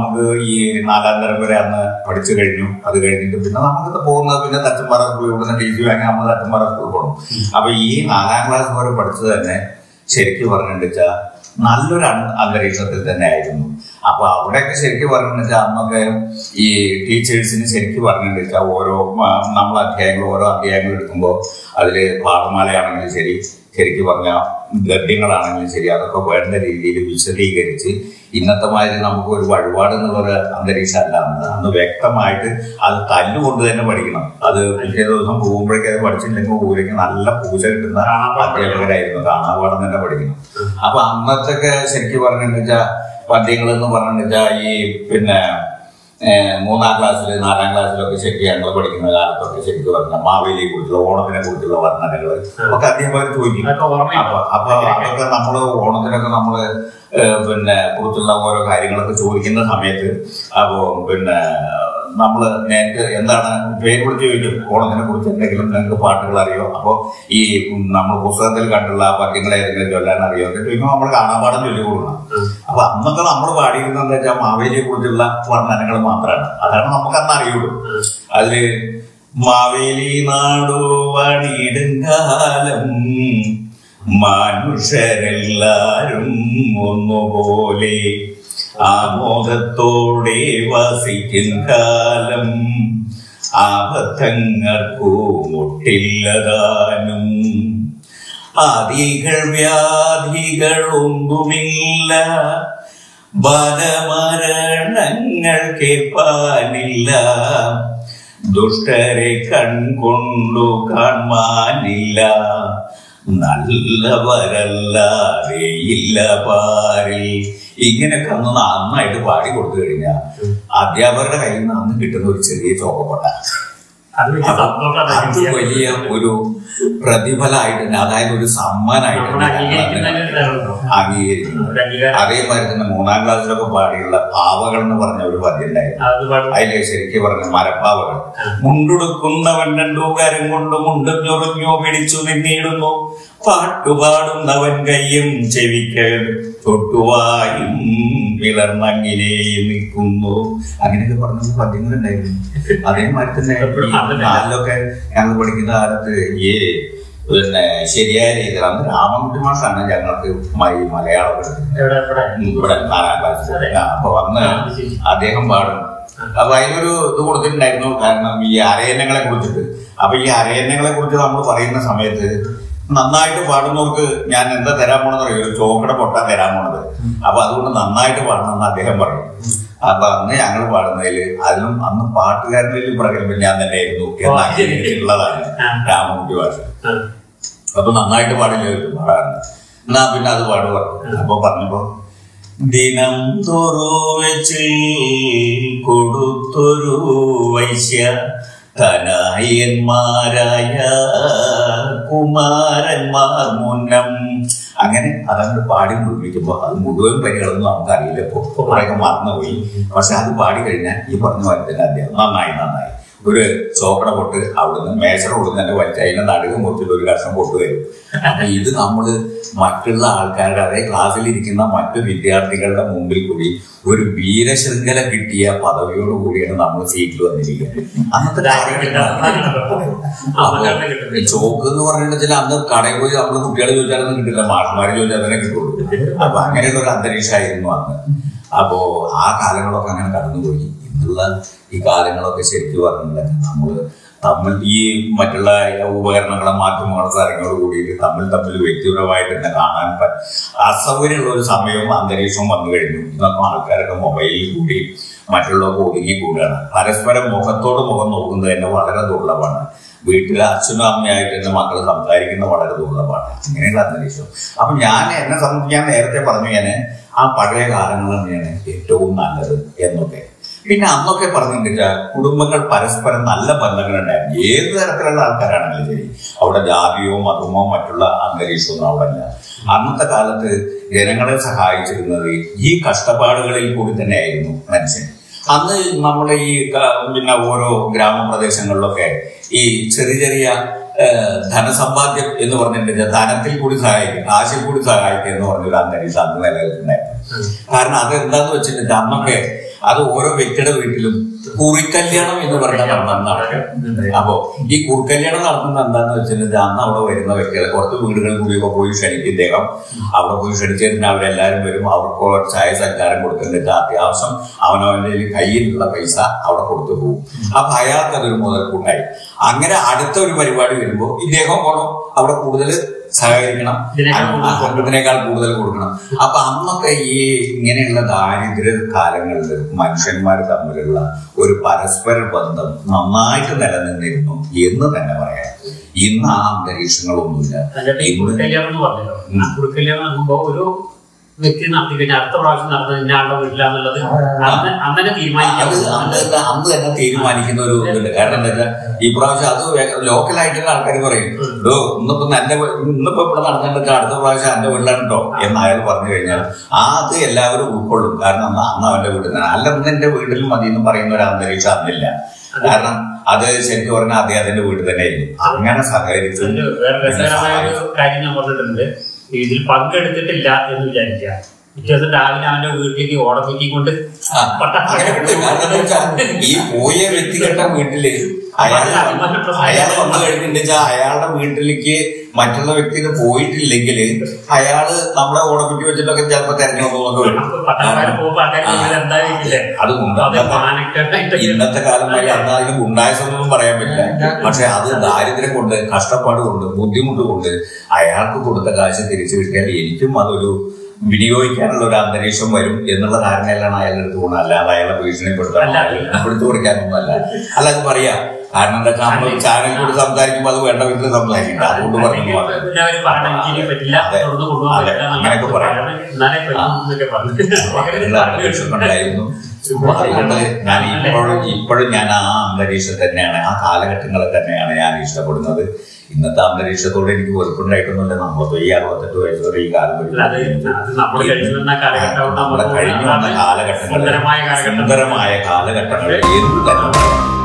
നമുക്ക് ഈ നാലാം തരം വരെ അന്ന് പഠിച്ചു കഴിഞ്ഞു. അത് കഴിഞ്ഞിട്ട് പിന്നെ നമുക്ക് പോകുന്നത് പിന്നെ തച്ചമ്പാറ സ്കൂളിൽ ഇവിടുന്ന് ടി സി വാങ്ങി നമ്മൾ തച്ചമ്പാറ സ്കൂളിൽ പോകണം അപ്പൊ ഈ നാലാം ക്ലാസ് വരെ പഠിച്ചു തന്നെ ശരിക്കും പറഞ്ഞിട്ട് നല്ലൊരു അന്തരീക്ഷത്തിൽ തന്നെ ആയിരുന്നു. അപ്പൊ അവിടെയൊക്കെ ശരിക്കും പറഞ്ഞിട്ട് നമുക്ക് ഈ ടീച്ചേഴ്സിന് ശരിക്കും പറഞ്ഞിട്ട് ഓരോ നമ്മൾ അധ്യായങ്ങൾ ഓരോ അധ്യായങ്ങൾ എടുക്കുമ്പോൾ അതിൽ പാഠമാലയാണെങ്കിലും ശരി ശരിക്കും പറഞ്ഞ ഗദ്യങ്ങളാണെങ്കിലും ശരി അതൊക്കെ വേണ്ട രീതിയിൽ വിശദീകരിച്ച് ഇന്നത്തെ മാതിരി നമുക്ക് ഒരു വഴിപാട് എന്നുള്ളൊരു അന്തരീക്ഷം അല്ല. അന്ന് വ്യക്തമായിട്ട് അത് തല്ലുകൊണ്ട് തന്നെ പഠിക്കണം. അത് പിറ്റേ ദിവസം പോകുമ്പോഴേക്കും അത് പഠിച്ചില്ലെങ്കിൽ ഊരേക്ക് നല്ല പൂജ കിട്ടുന്ന അധ്യാപകരായിരുന്നു. കാണാപാഠം തന്നെ പഠിക്കണം. അപ്പൊ അന്നത്തൊക്കെ ശരിക്കും പറഞ്ഞിട്ടുണ്ടെന്ന് വെച്ചാൽ പദ്യങ്ങൾ എന്ന് പറഞ്ഞിട്ടുണ്ടെന്ന് വെച്ചാൽ ഈ പിന്നെ മൂന്നാം ക്ലാസ്സിൽ നാലാം ക്ലാസ്സിലൊക്കെ ശരിക്കും ഞങ്ങൾ പഠിക്കുന്ന കാലത്തൊക്കെ ശരിക്കും പറഞ്ഞ മാവേലിയെ കുറിച്ചുള്ള ഓണത്തിനെ കുറിച്ചുള്ള വർണനകൾ ഒക്കെ അധ്യാപകർ ചോദിക്കും. അപ്പൊ അതൊക്കെ നമ്മൾ ഓണത്തിനൊക്കെ നമ്മൾ പിന്നെ കുറിച്ചുള്ള ഓരോ കാര്യങ്ങളൊക്കെ ചോദിക്കുന്ന സമയത്ത് അപ്പോ പിന്നെ നമ്മൾ നേരത്തെ എന്താണ് പേര് വിളിച്ച് ചോദിക്കും ഓണത്തിനെ കുറിച്ച് എന്തെങ്കിലും നിങ്ങൾക്ക് പാട്ടുകൾ അറിയോ? അപ്പൊ ഈ നമ്മൾ പുസ്തകത്തിൽ കണ്ടുള്ള പദ്യങ്ങളെ പദ്യങ്ങൾ ഏതെങ്കിലും ചൊല്ലാൻ അറിയോ? എന്ന് ചോദിക്കുമ്പോൾ നമ്മൾ കാണാപാഠം ചൊല്ലി കൊടുക്കണം അപ്പൊ അന്നൊക്കെ നമ്മൾ പാടിയിരുന്നത് എന്താ വെച്ചാൽ മാവേലിയെ കുറിച്ചുള്ള വർണനകൾ മാത്രമാണ് അതാണ് നമുക്ക് അന്ന് അറിയുള്ളൂ. അതിൽ മാവേലി നാടോ വണിയിടുങ്കാലം മനുഷ്യരെല്ലാരും ഒന്നുപോലെ ആമോദത്തോടെ വസിക്കും കാലം. ആപത്തങ്ങൾക്കു മുട്ടില്ലതാനും ആദികൾ വ്യാധികൾ ഒന്നുമില്ല ബലമരണങ്ങൾ കേൾപ്പാനില്ല ദുഷ്ടരെ കൺകൊണ്ടു കാണാനില്ല നല്ലവരല്ലാതെ ഇല്ല പാരിൽ. ഇങ്ങനെയൊക്കെ അന്ന് നന്നായിട്ട് പാടി കൊടുത്തു കഴിഞ്ഞാൽ അധ്യാപകരുടെ കയ്യിൽ നിന്ന് അന്ന് കിട്ടുന്ന ഒരു ചെറിയ ചോക്കപ്പൊട്ട അത് വലിയ ഒരു പ്രതിഫലമായിട്ട് തന്നെ അതായത് ഒരു സമ്മാനായിട്ട്? അംഗീകരിക്കുന്നത് അതേമാതിരി തന്നെ മൂന്നാം ക്ലാസ്സിലൊക്കെ പാടിയുള്ള പാവകൾ എന്ന് പറഞ്ഞ ഒരു പദ്യണ്ടായിരുന്നു അതിലെ ശരിക്കും പറഞ്ഞ മരപ്പാവകൾ മുണ്ടുടുക്കുന്നവൻ രണ്ടു കരം കൊണ്ട് മുണ്ടും ഞൊറിഞ്ഞോ പിടിച്ചു നിന്നിടുന്നു. പാട്ടുപാടുന്നവൻ കയ്യും ചെവിക്കൽ തൊട്ടുവായും പിളർന്നങ്ങിനെ നിൽക്കുന്നു. അങ്ങനെയൊക്കെ പറഞ്ഞ പദ്യങ്ങളുണ്ടായിരുന്നു. അതേമാതിരി തന്നെ. നാലിലൊക്കെ ഞങ്ങൾ പഠിക്കുന്ന കാലത്ത് ഈ പിന്നെ ശരിയായ രീതിയിൽ അന്ന് രാമൻകുട്ടി മാഷാണ് ഞങ്ങൾക്ക് മൈ ഈ മലയാളം പഠിക്കുന്നത് ഇവിടെ നാലാം. അപ്പൊ വന്ന്. അദ്ദേഹം പാടും. അപ്പൊ അതിനൊരു ഇത് കൊടുത്തിട്ടുണ്ടായിരുന്നു. കാരണം ഈ അരയന്നങ്ങളെ കുറിച്ചിട്ട്. അപ്പൊ ഈ അരയന്നങ്ങളെ കുറിച്ച് നമ്മൾ പറയുന്ന സമയത്ത് നന്നായിട്ട് പാടുന്നവർക്ക് ഞാൻ എന്താ തരാൻ പോണെന്ന് അറിയോ? ഒരു ചോക്കട പൊട്ടാൻ തരാൻ പോണത്. അപ്പൊ അതുകൊണ്ട് നന്നായിട്ട് പാടണമെന്ന് അദ്ദേഹം പറയും. അപ്പൊ അന്ന് ഞങ്ങൾ പാടുന്നതിൽ അതിലും അന്ന് പാട്ടുകാരനിൽ പ്രഗത്ഭൻ ഞാൻ തന്നെ ആയിരുന്നു എന്നുള്ളതാണ് രാമകുട്ടി ഭാഷ. അപ്പൊ നന്നായിട്ട് പാടില്ല പാടാറുണ്ട് എന്നാ പിന്നെ അത് പാടുക. അപ്പൊ പറഞ്ഞപ്പോ ദിനം തോറോ വെച്ച് കൊടുത്തൊരു വൈശ്യ തനായന്മാരായ കുമാരന്മാർ മുന്നം അങ്ങനെ അതങ്ങോട്ട് പാടി നിർമ്മിക്കുമ്പോൾ അത് മുഴുവൻ പരികളൊന്നും നമുക്കറിയില്ല. അറിയില്ല കുറേയൊക്കെ മറന്നുപോയി. പക്ഷെ അത് പാടി കഴിഞ്ഞാൽ ഈ പറഞ്ഞ പോലെ തന്നെ അദ്ദേഹം നന്നായി നന്നായി. ഒരു ചോക്കട പൊട്ട് അവിടുന്ന് മേശയുടെ കൊടുക്കുന്ന തന്നെ വലിച്ച് അതിന്റെ നടുവ് മുറിച്ചിട്ട് ഒരു കഷ്ണം പൊട്ട് തരും അപ്പൊ ഇത് നമ്മൾ മറ്റുള്ള ആൾക്കാരുടെ അതേ ക്ലാസ്സിൽ ഇരിക്കുന്ന മറ്റു വിദ്യാർത്ഥികളുടെ മുമ്പിൽ കൂടി ഒരു വീരശൃംഖല കിട്ടിയ പദവിയോട് കൂടിയാണ് നമ്മൾ സീറ്റിൽ വന്നിരിക്കുന്നത്. അന്നത്തെ ഈ ചോക്ക് എന്ന് പറഞ്ഞാൽ അന്ന് കടയിൽ പോയി നമ്മൾ കുട്ടികളെ ചോദിച്ചാലൊന്നും കിട്ടില്ല. മാഷന്മാരെ ചോദിച്ചാൽ തന്നെ കിട്ടുള്ളൂ. അപ്പൊ അങ്ങനെയുള്ള ഒരു അന്തരീക്ഷമായിരുന്നു അന്ന്. അപ്പോ ആ കാലങ്ങളൊക്കെ അങ്ങനെ കടന്നുപോയി. ഇന്നുള്ള ഈ കാര്യങ്ങളൊക്കെ ശരിക്കും പറഞ്ഞില്ല നമ്മൾ തമ്മിൽ ഈ മറ്റുള്ള ഉപകരണങ്ങളും മാധ്യമങ്ങളും കാര്യങ്ങളും കൂടിയിട്ട് തമ്മിൽ തമ്മിൽ വ്യക്തിപരമായിട്ട് തന്നെ കാണാൻ അസൗകര്യമുള്ള ഒരു സമയവും അന്തരീക്ഷവും വന്നു കഴിഞ്ഞു. ഇന്നൊക്കെ ആൾക്കാരൊക്കെ മൊബൈലിൽ കൂടി മറ്റുള്ളവർക്ക് ഒതുങ്ങി കൂടുകയാണ് പരസ്പരം മുഖത്തോട് മുഖം നോക്കുന്നത് തന്നെ വളരെ ദുർലഭമാണ്. വീട്ടിലെ അച്ഛനും അമ്മയായിട്ട് തന്നെ മക്കൾ സംസാരിക്കുന്നത് വളരെ ദുർലഭമാണ്. അങ്ങനെയുള്ള അന്തരീക്ഷം. അപ്പൊ ഞാൻ എന്നെ സംബന്ധിച്ച് ഞാൻ നേരത്തെ പറഞ്ഞു ഞാൻ ആ പഴയ കാലങ്ങൾ തന്നെയാണ് ഏറ്റവും നല്ലത് എന്നൊക്കെ. പിന്നെ അന്നൊക്കെ പറഞ്ഞിട്ടില്ല കുടുംബങ്ങൾ പരസ്പരം നല്ല ബന്ധങ്ങൾ ഉണ്ടായിരുന്നു ഏത് തരത്തിലുള്ള ആൾക്കാരാണെങ്കിലും ശരി അവിടെ ജാതിയോ മതമോ മറ്റുള്ള അന്തരീക്ഷമൊന്നും അവിടെ ഇല്ല. അന്നത്തെ കാലത്ത് ജനങ്ങളെ സഹായിച്ചിരുന്നത് ഈ കഷ്ടപ്പാടുകളിൽ കൂടി തന്നെയായിരുന്നു മനുഷ്യൻ. അന്ന് നമ്മുടെ ഈ പിന്നെ ഓരോ ഗ്രാമപ്രദേശങ്ങളിലൊക്കെ ഈ ചെറിയ ചെറിയ ധനസമ്പാദ്യം എന്ന് പറഞ്ഞിട്ട് ധനത്തിൽ കൂടി സഹായിക്കും കാശിൽ കൂടി സഹായിക്കുക എന്ന് പറഞ്ഞൊരു അന്തരീക്ഷം അന്ന് നിലനിൽക്കുന്നുണ്ടായിരുന്നു കാരണം അത് എന്താന്ന് വെച്ചിട്ടുണ്ടെങ്കിൽ അന്നൊക്കെ അത് ഓരോ വ്യക്തിയുടെ വീട്ടിലും കുറിക്കല്യാണം എന്ന് പറഞ്ഞ നടന്ന അപ്പോ ഈ കുറിക്കല്യാണം നടത്തുന്നത് എന്താന്ന് വെച്ചിട്ടുണ്ടെങ്കിൽ അന്ന് അവിടെ വരുന്ന വ്യക്തികളെ കുറച്ച് വീടുകളിൽ കൂടിയൊക്കെ പോയി ക്ഷണിക്കും ഇദ്ദേഹം. അവിടെ പോയി ക്ഷണിച്ചിട്ട് അവരെല്ലാവരും വരും അവർക്ക് ചായ സഞ്ചാരം കൊടുക്കുന്നുണ്ട് അത്യാവശ്യം അവനവന്റെ കയ്യിലുള്ള പൈസ അവിടെ കൊടുത്തു പോകും. അപ്പൊ അയാൾക്ക് അതൊരു മുതൽക്കൂട്ടായി. അങ്ങനെ അടുത്ത ഒരു പരിപാടി വരുമ്പോൾ ഇദ്ദേഹം പോണം. അവിടെ കൂടുതൽ സഹകരിക്കണം. ഇതിനേക്കാൾ കൂടുതൽ. കൊടുക്കണം. അപ്പൊ അന്നൊക്കെ ഈ ഇങ്ങനെയുള്ള ദാരിദ്ര്യ കാലങ്ങളിൽ മനുഷ്യന്മാർ തമ്മിലുള്ള ഒരു പരസ്പര ബന്ധം നന്നായിട്ട് നിലനിന്നിരുന്നു എന്ന് തന്നെ പറയാം. ഇന്ന് ആ അന്തരീക്ഷങ്ങളൊന്നുമില്ല. ഒരു വ്യക്തി നടത്തി കഴിഞ്ഞാൽ അടുത്ത പ്രാവശ്യം നടന്നത് ഇന്നയാളുടെ വീട്ടിലാന്നുള്ളത് അന്ന് അന്നെ അത് തീരുമാനിക്കാം. അന്ന് തന്നെ തീരുമാനിക്കുന്ന ഒരു ഇതുണ്ട്. കാരണം എന്താ വെച്ചാൽ ഈ പ്രാവശ്യം അത് ലോക്കലായിട്ടുള്ള ആൾക്കാർ പറയും ഡോ ഇന്നിപ്പോ എന്റെ ഇന്നിപ്പോ ഇവിടെ നടന്നിട്ട് അടുത്ത പ്രാവശ്യം എന്റെ വീട്ടിലാണ് കേട്ടോ എന്ന് അയാൾ പറഞ്ഞു കഴിഞ്ഞാൽ അത് എല്ലാവരും ഉൾക്കൊള്ളും. കാരണം അന്ന് അന്ന് അവന്റെ വീട്ടിൽ നിന്ന് അല്ല ഇന്ന് എന്റെ വീട്ടിൽ മതി എന്ന് പറയുന്ന ഒരു അന്തരീക്ഷം അന്നില്ല കാരണം അത് ശരിക്കും പറഞ്ഞാൽ അദ്ദേഹത്തിന്റെ വീട്ടിൽ തന്നെ ആയിരുന്നു അങ്ങനെ സഹകരിച്ച്. കാര്യം ഞാൻ പറഞ്ഞിട്ടുണ്ട്. ഇതിൽ പങ്കെടുത്തിട്ടില്ല എന്ന് വിചാരിക്കുക. പിറ്റേ ദിവസം രാവിലെ അവന്റെ വീട്ടിലേക്ക് ഓടത്തിക്കൊണ്ട് ഈ പോയ വ്യക്തികളുടെ വീട്ടിൽ അയാൾ അയാൾ വന്നു കഴിഞ്ഞിട്ടുണ്ടെച്ചാൽ അയാളുടെ വീട്ടിലേക്ക് മറ്റുള്ള വ്യക്തിയിൽ പോയിട്ടില്ലെങ്കിൽ അയാൾ നമ്മളെ ഓണക്കുട്ടി വെച്ചിട്ടൊക്കെ ചിലപ്പോ തെരഞ്ഞെടുപ്പൊക്കെ വരും. അത് ഇന്നത്തെ കാലം വരെ അന്നാലും ഉണ്ടായതൊന്നും പറയാൻ പറ്റില്ല. പക്ഷെ അത് ദാരിദ്ര്യം കൊണ്ട് കഷ്ടപ്പാട് കൊണ്ട് ബുദ്ധിമുട്ട് കൊണ്ട് അയാൾക്ക് കൊടുത്ത കാശ് തിരിച്ചു കിട്ടിയാൽ എനിക്കും അതൊരു വിനിയോഗിക്കാനുള്ള ഒരു അന്തരീക്ഷം വരും എന്നുള്ള ധാരണയിലാണ് അയാളുടെ അടുത്ത് പോകുന്നത്. അല്ലാതെ അയാളെ ഭീഷണിപ്പെടുത്താൻ കൊടുക്കാനൊന്നും അല്ല അല്ല അത് പറയാ. കാരണം നമ്മൾ ചാനൽ കൂടി സംസാരിക്കുമ്പോൾ അത് വേണ്ട വിധത്തിൽ സംസാരിക്കണ്ട. അതുകൊണ്ട് പറഞ്ഞു അങ്ങനെയൊക്കെ പറയാം. അതുകൊണ്ട് ഞാൻ ഇപ്പോഴും ഇപ്പോഴും ഞാൻ ആ അന്തരീക്ഷം തന്നെയാണ്. ആ കാലഘട്ടങ്ങളെ തന്നെയാണ് ഞാൻ ഇഷ്ടപ്പെടുന്നത്. ഇന്നത്തെ അന്തരീക്ഷത്തോട് എനിക്ക് വെറുപ്പുണ്ടായിട്ടൊന്നുമില്ല. നമ്മളത് ഈ അറുപത്തെട്ട് വയസ്സ് വരെ ഈ കാലം കഴിഞ്ഞു. വന്ന കാലഘട്ടം നമ്മുടെ കഴിഞ്ഞു വന്ന കാലഘട്ടങ്ങൾ സുന്ദരമായ കാലഘട്ടം. സുന്ദരമായ കാലഘട്ടങ്ങൾ എന്ത് തന്നെ